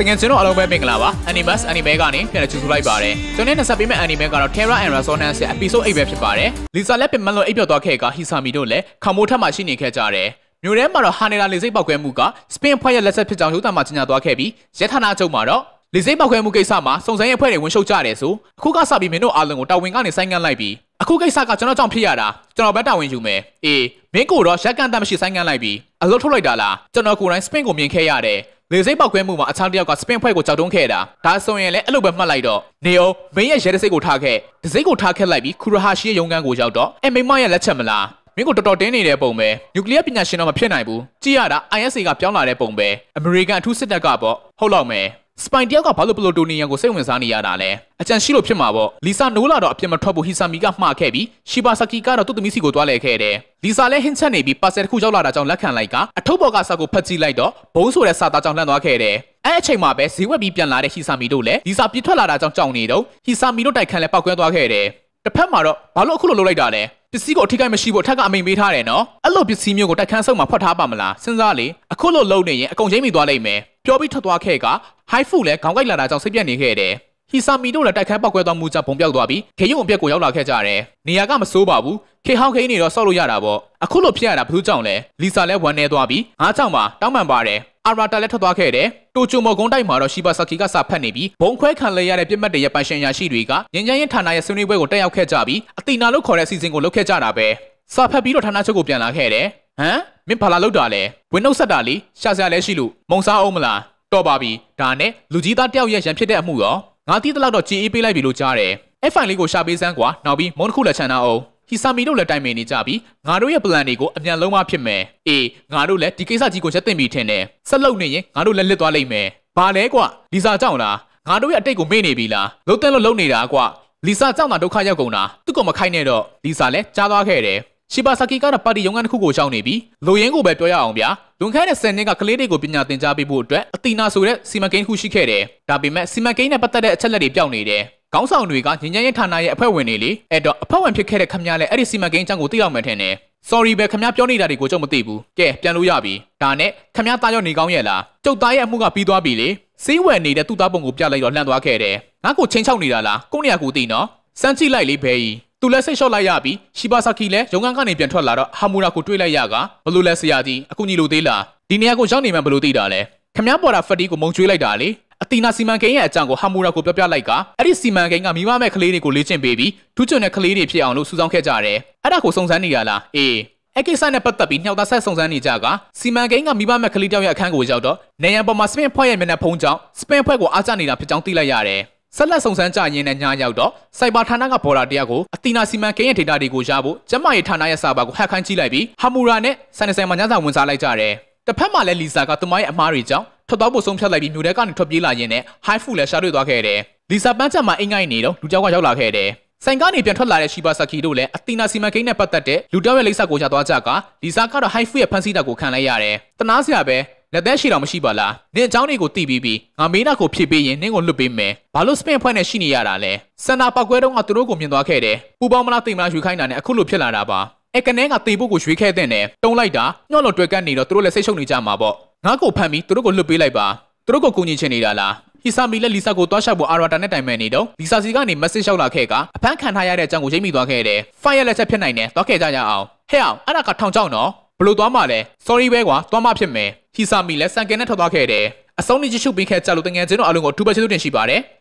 တကယ်ကျွန်တော်အားလုံးပဲမင်္ဂလာပါ Animus Anime ကနေပြန်လည်ကြိုဆိုလိုက်ပါတယ်ကျွန်တော်နဲ့ဆက်ပေးမယ့် Anime ကတော့ Terra and Resonance ရဲ့ Episode 8ပဲဖြစ်ပါတယ်လီဆာလက်ပင်မလို့အိပ်ပျော်သွားခဲ့ကဟီဆာမီတို့လည်းခမိုးထက်မှရှိနေခဲ့ကြတယ်မြို့ထဲမှာတော့ဟာနေတာလေစိတ်ပောက်ကွဲမှုကစပင်ဖွဲ့ရဲ့လက်ဆက်ဖြစ်ကြောင်းရုပ်သံမှာကြေညာသွားခဲ့ပြီးရထနာချုပ်မှာတော့လေစိတ်ပောက်ခွဲမှုကိစ္စမှာစုံစမ်းရေးအဖွဲ့တွေဝင်ရှုပ်ကြတယ်ဆိုအခုကစပြီးမင်းတို့အားလုံးကိုတာဝန်ကနေဆိုင်းငံ့လိုက်ပြီးအခုကိစ္စကကျွန်တော်ကြောင့်ဖြစ်ရတာကျွန်တော်ပဲတာဝန်ယူမယ်အေးမင်းကိုတော့ရက်ကန်တမရှိဆိုင်းငံ့လိုက်ပြီးအလုပ်ထုတ်လိုက်တာလားကျွန်တော်ကိုယ်တိုင်စပင်ကိုမြင်ခဲ့ရတယ် လေစိတ်ပောက်ကွဲမှုမှာအခြားတစ်ယောက်ကစပင်ဖွဲ့ကိုကြောက်တုံးခဲ့တာဒါဆိုရင်လည်းအဲ့လိုပဲမှတ်လိုက်တော့နေအောင်မင်းရဲ့ရဲတစိတ်ကိုထားခဲ့တစိတ်ကိုထားခဲ့လိုက်ပြီးခူရဟာရှိရဲ့ရုံးခန်းကိုရောက်တော့အဲ့မိမရဲ့လက်ချက်မလားမင်းကိုတော်တော်တင်းနေတဲ့ပုံပဲနျူကလ িয়ার ပညာရှင်တော့မဖြစ်နိုင်ဘူးကြည့်ရတာ ISA ကပြောင်းလာတဲ့ပုံပဲအမေရိကန်အထူးစစ်တပ်ကပေါ့ဟုတ်လောက်မယ် စပိုင်တယောက်ကဘာလို့ပလိုတိုနီယန်ကိုစိတ်ဝင်စားနေရတာလဲအကြံရှိလို့ဖြစ်မှာပေါ့လီဆာနိုးလာတော့အပြစ်မထွက်ဘူးဟီဆာမီကမှားခဲ့ပြီးရှီဘာဆာကီကတော့သူ့သမီးစီကိုတွားလဲခဲ့တယ်လီဆာလည်းဟင်းချက်နေပြီးပါဆယ်တစ်ခုရောက်လာတာကြောင့်လက်ခံလိုက်ကအထုပ်ပေါ်ကစာကိုဖတ်ကြည့်လိုက်တော့ဘုံဆိုတဲ့စာသားကြောင့်လှမ်းသွားခဲ့တယ်အဲ့အချိန်မှာပဲဈေးဝက်ပြီးပြန်လာတဲ့ဟီဆာမီတို့လည်းလီဆာပြစ်ထွက်လာတာကြောင့်ကြောက်နေတော့ဟီဆာမီတို့တိုက်ခန်းလဲပောက်ကွဲသွားခဲ့တယ်တစ်ဖက်မှာတော့ဘာလို့အခုလိုလုပ်လိုက်တာလဲပစ္စည်းကိုအထိကိမရှိဖို့အထက်ကအမိန်ပေးထားတယ်နော်အဲ့လိုပစ္စည်းမျိုးကိုတိုက်ခန်းဆုပ်မှာဖွက်ထားပါမလားစဉ်းစားလေအခုလိုလုပ်နေရင်အကုန်ချင်းမိသွားလိမ့်မယ် ပြောပြီးထွက်သွားခဲ့ကဟိုက်ဖူလည်းခေါင်းကိုက်လာတာကြောင့်စိတ်ပြက်နေခဲ့တယ်ဟီဆာမီတို့လည်းတိုက်ခန်းပောက်ကွဲသွားမှုကြောင့်ဘုံပြောက်သွားပြီးခေယုံအပြက်ကိုရောက်လာခဲ့ကြတယ်နေရာကမစိုးပါဘူးခေဟောင်းခိနေတော့ဆော့လို့ရတာပေါ့အခုလိုဖြစ်ရတာဘယ်သူကြောင့်လဲလီဆာလည်းဝမ်းနေသွားပြီးငါကြောင့်ပါတောင်းပန်ပါတယ်အာရာတာလည်းထွက်သွားခဲ့တယ်တိုချိုမော်ဂွန်တိုက်မှာတော့ရှီဘာဆာကီကစဖတ်နေပြီးဘုံခွဲခံလဲရတဲ့ပြစ်မှတ်တွေရဲ့ပိုင်ရှင်ရာရှိတွေကညဉ့်ညရင်ဌာနရဲ့ဆွေးနွေးပွဲကိုတက်ရောက်ခဲ့ကြပြီးအတီနာလို့ခေါ်တဲ့အစီအစဉ်ကိုလုပ်ခဲ့ကြတာပဲစာဖတ်ပြီးတော့ဌာနချုပ်ကိုပြန်လာခဲ့တယ် ဟမ်မင်းဘာလာလောက်တာလဲဝင်နှုတ်ဆက်တာလေရှာစရာလဲရှိလို့မုံစားအောင်မလားတော်ပါပြီဒါနဲ့လူကြီးသားတယောက်ရဲ့ရန်ဖြစ်တဲ့အမှုရောငါတီးတလောက်တော့ကြည်အေးပေးလိုက်ပြီလို့ကြားတယ်အဲ့ဖိုင်လေးကိုရှာပေးစမ်းကွာနောက်ပြီးမုံတစ်ခုလက်ချန်တာအောင်ဟီဆာမီတို့လည်းတိုင်ပင်နေကြပြီးငါတို့ရဲ့ plan တွေကိုအမြန်လုံးမဖြစ်မယ်အေးငါတို့လည်းဒီကိစ္စကြီးကိုချက်တင်ပြီးထင်တယ်ဆက်လုပ်နေရင်ငါတို့လည်းလစ်သွားလိမ့်မယ်ဘာလဲကွာလီဆာကြောင့်လားငါတို့ရဲ့အတိတ်ကိုမေ့နေပြီလားလုံးတဲ့လို့လုံးနေတာကွာလီဆာကြောင့်တာဒုက္ခရောက်ကုန်တာသူ့ကိုမခိုင်းနဲ့တော့လီဆာလည်းကြားသွားခဲ့တယ် ရှီဘာဆာကီကတော့ပါတီရုံးခန်းတစ်ခုကိုရှောင်းနေပြီးလူရင်းကိုပဲပြောရအောင်ဗျာလွန်ခဲ့တဲ့10နှစ်ကကလေးတွေကိုပညာသင်ကြားပေးဖို့အတွက်အတီနာဆိုတဲ့စီမံကိန်းတစ်ခုရှိခဲ့တယ်ဒါပေမဲ့စီမံကိန်းနဲ့ပတ်သက်တဲ့အချက်လက်တွေပျောက်နေတယ်ခေါင်းဆောင်တွေကညဉ့်ညဉ့်ရဲ့ဌာနရဲ့အဖွဲ့ဝင်တွေလေအဲ့တော့အဖွဲ့ဝင်ဖြစ်ခဲ့တဲ့ခမရလဲအဲ့ဒီစီမံကိန်းအကြောင်းကိုသိအောင်မှထင်တယ် sorry ပဲခမရပြောနေတာတွေကိုကြုံမသိဘူးကဲပြန်လို့ရပြီဒါနဲ့ခမရသားရောနေကောင်းရဲ့လားကျုပ်သားရဲ့အမှုကပြီးသွားပြီလေစေးဝယ်နေတဲ့သူ့သားပုံကိုပြလိုက်တော့လှန်သွားခဲ့တယ်ငါ့ကိုချင်းချောက်နေတာလားကိုနေရကိုသိနော်စမ်းကြည့်လိုက်လေဘဲကြီး သူလည်းစိတ်လျှော့လိုက်ရပြီးရှီဘာဆာကီလည်းရုံကန်ကနေပြန်ထွက်လာတော့ဟာမူရာကိုတွေ့လိုက်ရကဘလို့လဲဆရာကြီးအခုညီလိုသေးလားဒီနေရာကိုရောက်နေမှဘလို့သိတာလဲခမ ्या ပေါ်တာဖက်တီကိုမုံကျွေးလိုက်တာလေအတီနာစီမံကိန်းရဲ့အကြောင်းကိုဟာမူရာကိုပြောပြလိုက်ကအဲ့ဒီစီမံကိန်းကမိမမဲ့ကလေးတွေကိုလေ့ကျင့်ပေးပြီးထူးချွန်တဲ့ကလေးတွေဖြစ်အောင်လို့စူးစောင်းခဲ့ကြတယ်အဲ့ဒါကိုစုံစမ်းနေရလားအေးအကိစ္စနဲ့ပတ်သက်ပြီးနှောက်သားဆက်စုံစမ်းနေကြကစီမံကိန်းကမိဘမဲ့ကလေးတောင်ရဲ့အခန်းကိုရောက်တော့နေရန်ပေါ်မှာစပင်ဖွဲ့ရဲ့မျက်နှာဖုံးကြောင့်စပင်ဖွဲ့ကိုအားကျနေတာဖြစ်ကြောင်းသိလိုက်ရတယ် ဆက်လက်စုံစမ်းကြရင်းနဲ့ညရောက်တော့စိုက်ဘာဌာနကဘော်ဒါတရားကိုအတီနာစီမံကိန်းရဲ့ဒေတာတွေကိုရဖို့ကျမရဲ့ဌာနရဲ့စာပါကိုဟက်ခိုင်းကြည့်လိုက်ပြီးဟာမူရာနဲ့ဆန်နဆိုင်မှာညစာဝင်စားလိုက်ကြတယ်တစ်ဖက်မှာလည်းလီဆာကသူမရဲ့အမားတွေကြောင့်ထွက်သွားဖို့ဆုံးဖြတ်လိုက်ပြီးမြို့ထဲကနေထွက်ပြေးလာရင်းနဲ့ဟိုင်းဖူလည်းရှာတွေ့သွားခဲ့တယ်လီဆာပန်းချက်မှာအင်္ဂိုင်းနေတော့လူကြောက်ကရောက်လာခဲ့တယ်ဆိုင်ကနေပြန်ထွက်လာတဲ့ရှီဘာဆာကီတို့လည်းအတီနာစီမံကိန်းနဲ့ပတ်သက်တဲ့လူတောက်ရဲ့လိပ်စာကိုရသွားကြကလီဆာကတော့ဟိုင်းဖူရဲ့ဖန်ဆီးတာကိုခံလိုက်ရတယ်တနာစရာပဲ လက်သက်ရှိတော့မရှိပါလားနင့်အကြောင်းတွေကိုသိပြီးပြီးငါမေးနာကိုဖြစ်ပေးရင်နင့်ကိုလွတ်ပေးမယ်ဘာလို့စပင်ဖွဲ့နဲ့ရှိနေရတာလဲစန္ဒာပောက်ကွဲတုန်းကသူတို့ကိုမြင်သွားခဲ့တယ်ပူပေါင်းမလားတိမ်မလားယူခိုင်းတာနဲ့အခုလိုဖြစ်လာတာပါအဲကနဲကတေဖို့ကိုရွေးခဲ့တဲ့နဲ့တုံးလိုက်တာညှော့လို့တွေ့ကန်းနေတော့သူတို့လည်းစိတ်ရှုပ်နေကြမှာပေါ့ငါ့ကိုဖမ်းပြီးသူတို့ကိုလွတ်ပေးလိုက်ပါသူတို့ကိုကူညီချင်နေတာလားဟီဆာမီလက်လီဆာကိုတွားလျှောက်ဖို့အာရာတာနဲ့တိုင်ပင်နေတော့လီဆာစီကနေ message လျှောက်လာခဲ့ကအဖမ်းခံထားရတဲ့အကြောင်းကိုရိပ်မိသွားခဲ့တယ်။ fire လက်ချက်ဖြစ်နိုင်တယ်။တွားခဲ့ကြရအောင်။ဟဲ့အောင်အဲ့ဒါကထောင်ချောင်းနော်။ ဘလို့သွားမှလဲ။ sorry ပဲကွာ။သွားမှဖြစ်မယ်။ဟီဆာမီလည်းစံကင်နဲ့ထွက်သွားခဲ့တယ်။အဆုံးနေကြည့်ရှုပေးခဲ့ကြလို့တငယ်ချင်းတို့အားလုံးကိုအထူးပဲကျေးဇူးတင်ရှိပါတယ်။